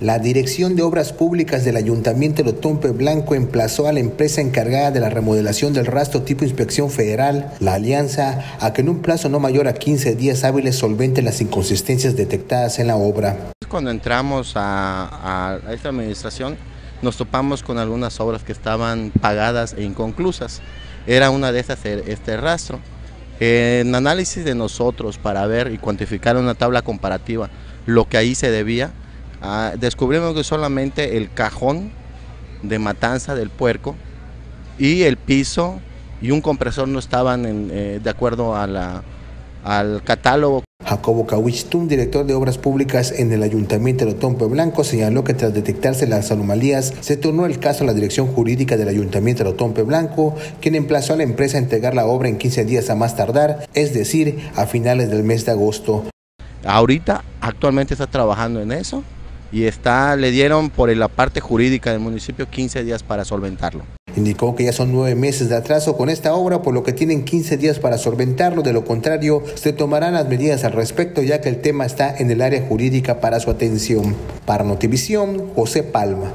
La Dirección de Obras Públicas del Ayuntamiento de Otompe Blanco emplazó a la empresa encargada de la remodelación del rastro tipo Inspección Federal, la Alianza, a que en un plazo no mayor a 15 días hábiles solvente las inconsistencias detectadas en la obra. Cuando entramos a, esta administración, nos topamos con algunas obras que estaban pagadas e inconclusas. Era una de esas este rastro. En análisis de nosotros para ver y cuantificar una tabla comparativa lo que ahí se debía, ah, descubrimos que solamente el cajón de matanza del puerco y el piso y un compresor no estaban eh, de acuerdo a la, al catálogo. Jacobo Cahuistún, director de Obras Públicas en el Ayuntamiento de Otompe Blanco, señaló que tras detectarse las anomalías, se turnó el caso a la Dirección Jurídica del Ayuntamiento de Otompe Blanco, quien emplazó a la empresa a entregar la obra en 15 días a más tardar, es decir, a finales del mes de agosto. Ahorita, actualmente está trabajando en eso y está, le dieron por la parte jurídica del municipio 15 días para solventarlo. Indicó que ya son nueve meses de atraso con esta obra, por lo que tienen 15 días para solventarlo. De lo contrario, se tomarán las medidas al respecto, ya que el tema está en el área jurídica para su atención. Para Notivisión, José Palma.